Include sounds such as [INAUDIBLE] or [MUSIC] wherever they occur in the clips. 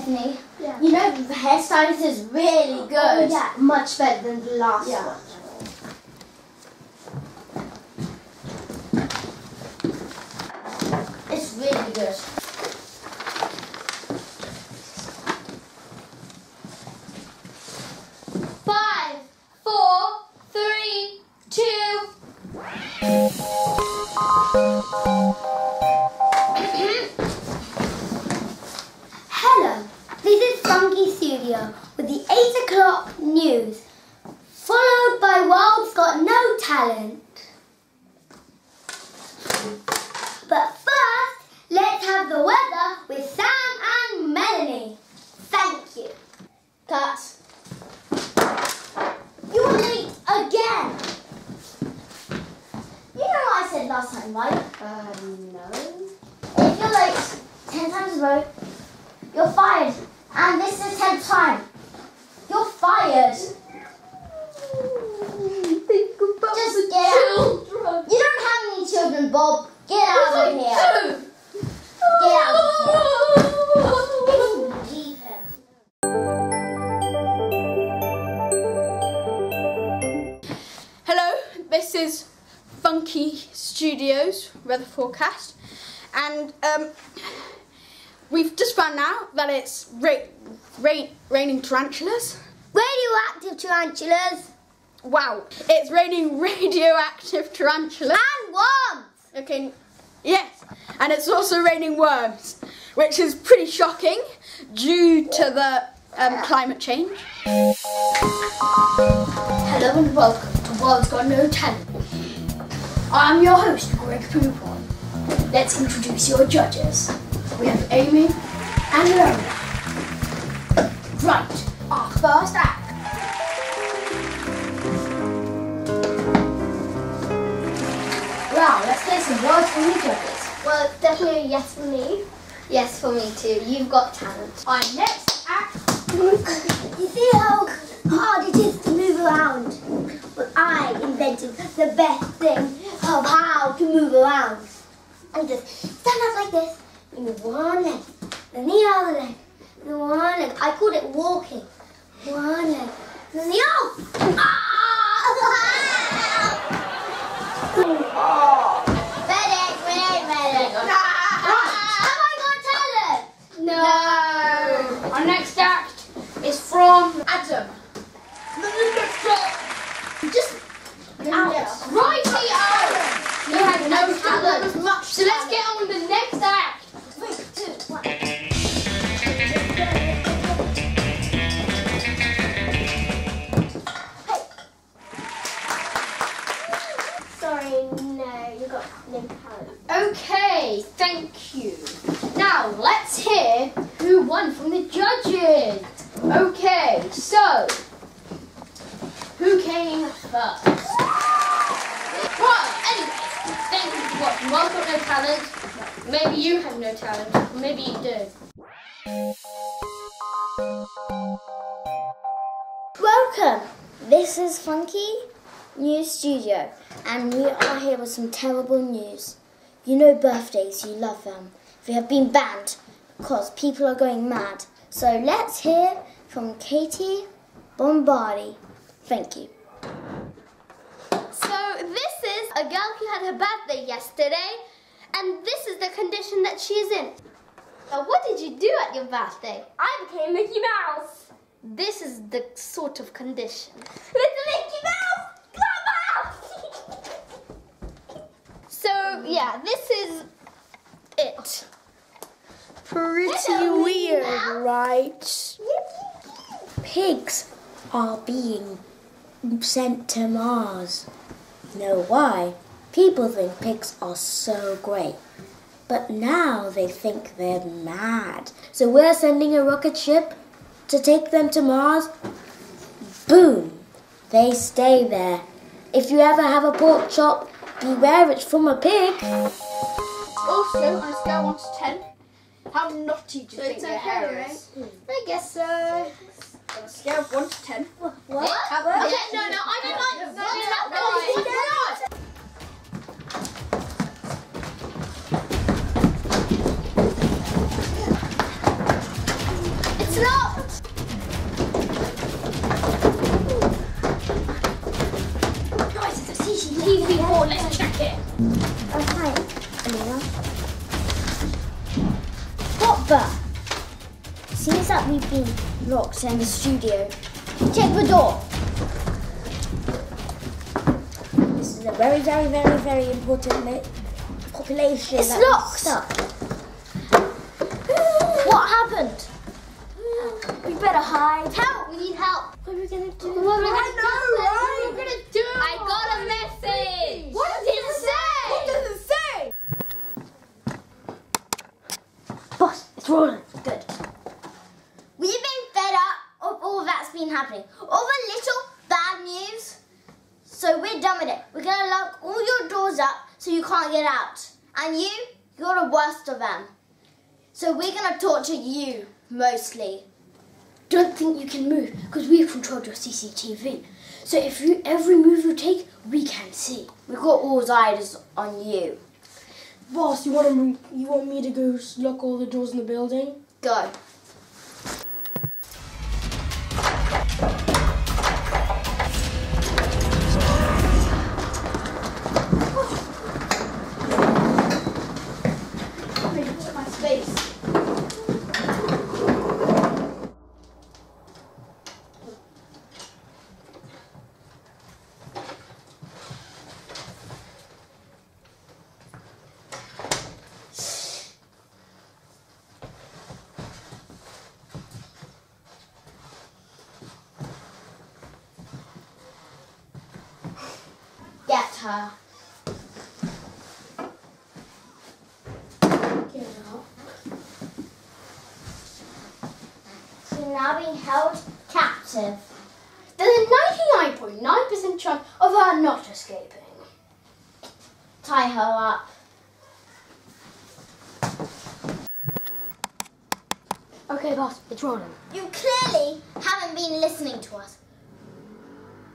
Stephanie. Yeah. You know, the hairstylist is really oh, good. Oh, yeah, much better than the last Yeah. one. It's really good. Cut. You're late again. You know what I said last time, right? Um, no. If you're late ten times in a row, you're fired. And this is the tenth time. You're fired. Just get out. You don't have any children, Bob. Get out of here. Weather forecast, and um, we've just found out that it's ra- rain- raining tarantulas. Radioactive tarantulas Wow, it's raining radioactive tarantulas. and worms. Okay, yes, and it's also raining worms, which is pretty shocking due to the um, climate change. Hello and welcome to World's Got No Talent. I'm your host, Greg Poupon. Let's introduce your judges. We have Amy and Lola. Right, our first act. Wow, let's hear some words from the judges. Well, it's definitely a yes for me. Yes for me too. You've got talent. Our next act. [LAUGHS] You see how hard it is to move around? Well, I invented the best thing of how to move around. And just stand up like this, and one leg, then the other leg, then one leg. I called it walking. One leg, then the other. Ah! Medic, medic, medic. Have I got talent? No. First? Well, anyway, thank you for watching. Well, got no talent. Maybe you have no talent. Maybe you do. Welcome. This is Funky News Studio, and we are here with some terrible news. You know birthdays, you love them. They have been banned because people are going mad. So let's hear from Katie Bombardi. Thank you. So this is a girl who had her birthday yesterday, and this is the condition that she's in. Now, what did you do at your birthday? I became Mickey Mouse. This is the sort of condition. It's Mickey Mouse! Come out! [LAUGHS] so yeah, this is it. Pretty Mickey weird, right? Pigs are being sent to Mars. Know why? People think pigs are so great. But now they think they're mad. So we're sending a rocket ship to take them to Mars. Boom! They stay there. If you ever have a pork chop, beware it's from a pig. Also, on a scale 1 to 10, how naughty do you so think their hair, is? Mm. I guess so. On a scale of 1 to 10. What? what? Okay, no, no, I don't like no, What's no, no, no, no, no. It's locked! Guys, it's a CCTV wall, let's check it! In the studio. Check the door. This is a very, very, very, very important population. It's locked. stuck. [SIGHS] What happened? We better hide. Help! We need help. What are we gonna do? What are we gonna know, do? right? What are we gonna do? I got a message. What does it say? What does it say? Boss, it's rolling. Good. We've been fed up of all that's been happening. All the little bad news. So we're done with it. We're gonna lock all doors up so you can't get out. And you, you're the worst of them. So we're gonna torture you mostly. Don't think you can move because we've controlled your CCTV. So if you every move you take, we can see. We've got all eyes on you. Boss, you want to, you want me to go lock all the doors in the building? Go. Her. Get. She's now being held captive. There's a 99.9% chance of her not escaping. Tie her up. Okay, boss, it's rolling. You clearly haven't been listening to us.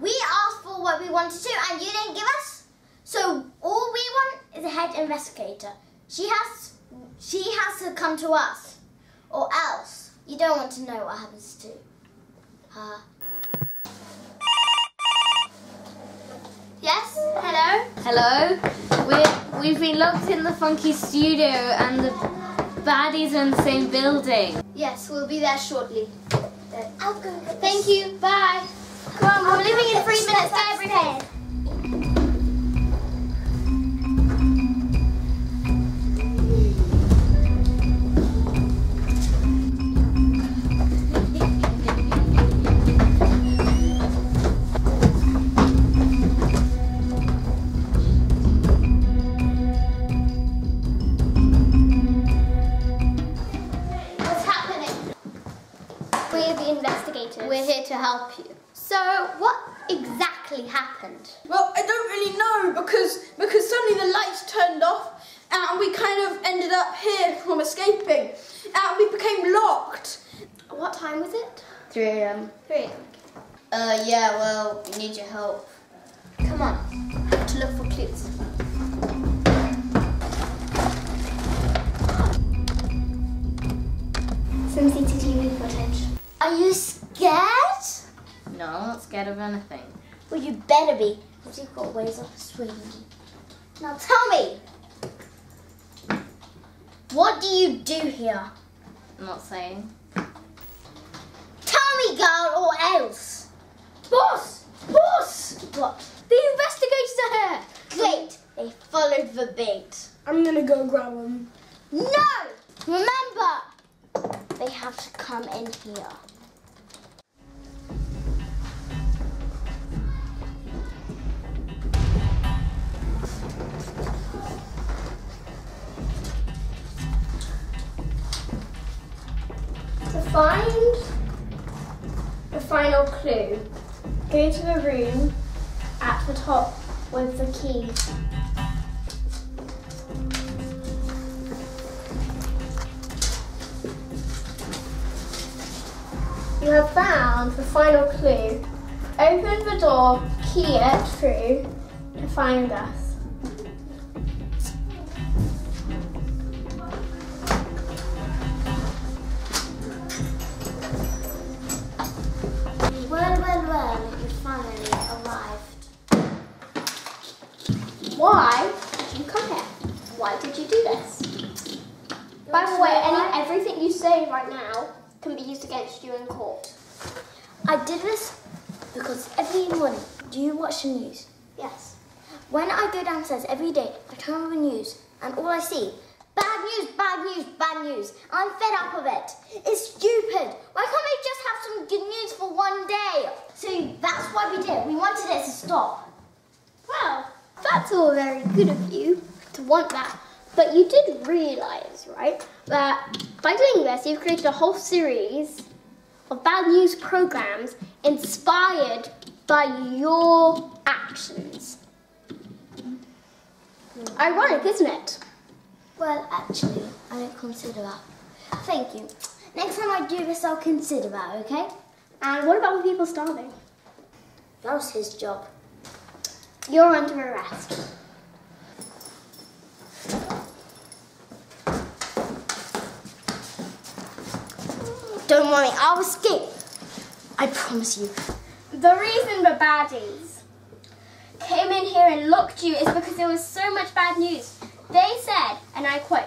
We asked for what we wanted to, and you didn't give us. So all we want is a head investigator. She has, she has to come to us, or else you don't want to know what happens to her. Yes. Hello. Hello. We're we've been locked in the funky studio, and the baddies are in the same building. Yes, we'll be there shortly. I'll go. Thank you. Bye. Come on, we're leaving in three minutes. Get from escaping and we became locked. What time was it? 3 a.m. Three. Uh, yeah, well, we need your help. Come on. To look for clues. Some CCTV footage. Are you scared? No, I'm not scared of anything. Well, you better be, because you've got ways of persuading me. Now tell me, what do you do here? I'm not saying. Tell me, girl, or else. Boss! Boss! What? The investigators are here! Great, they followed the bait. I'm gonna go grab them. No! Remember, they have to come in here. Find the final clue, go to the room at the top with the key. You have found the final clue. Open the door, key it through to find us. Why did you do this? By the way, any, everything you say right now can be used against you in court. I did this because every morning, do you watch the news? Yes. When I go downstairs every day, I turn on the news and all I see, bad news, bad news, bad news. I'm fed up of it. It's stupid. Why can't we just have some good news for one day? So that's why we did. We wanted it to stop. Well, that's all very good of you to want that. But you did realise, right, that by doing this, you've created a whole series of bad news programs inspired by your actions. Ironic, isn't it? Well, actually, I don't consider that. Thank you. Next time I do this, I'll consider that, okay? And what about the people starving? That was his job. You're under arrest. Don't worry, I'll escape. I promise you. The reason the baddies came in here and locked you is because there was so much bad news. They said, and I quote,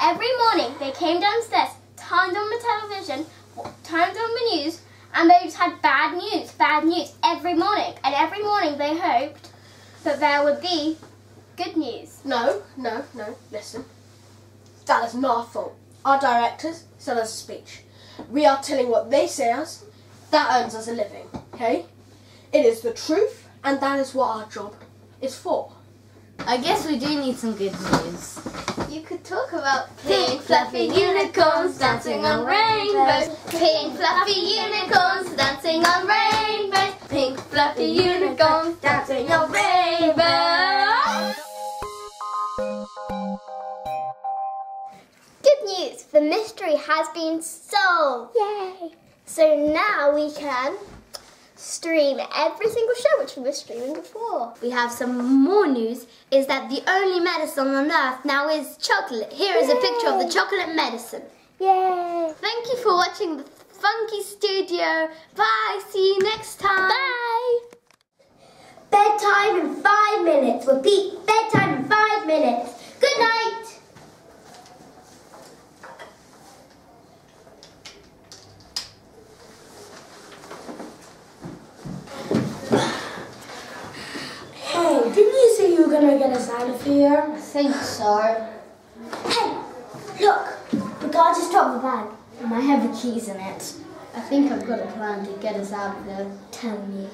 every morning they came downstairs, turned on the television, turned on the news, and they just had bad news, bad news every morning. And every morning they hoped that there would be good news. No, no, no. Listen. That is not our fault. Our directors send us a speech. We are telling what they say us. That earns us a living. Okay? It is the truth, and that is what our job is for. I guess we do need some good news. You could talk about pink fluffy unicorns dancing on rainbows. Pink fluffy unicorns dancing on rainbows. Pink fluffy unicorns dancing on rainbows. News, the mystery has been solved. Yay! So now we can stream every single show which we were streaming before. We have some more news is that the only medicine on earth now is chocolate. Here is a picture of the chocolate medicine. Yay! Thank you for watching the Funky Studio. Bye. See you next time. Bye. Bedtime in five minutes. Repeat, bedtime in five minutes. Good night. Hey, didn't you say you were gonna get us out of here? I think so. Hey, look. The guard just dropped the bag. And I have the keys in it. I think I've got a plan to get us out of there. Tell me.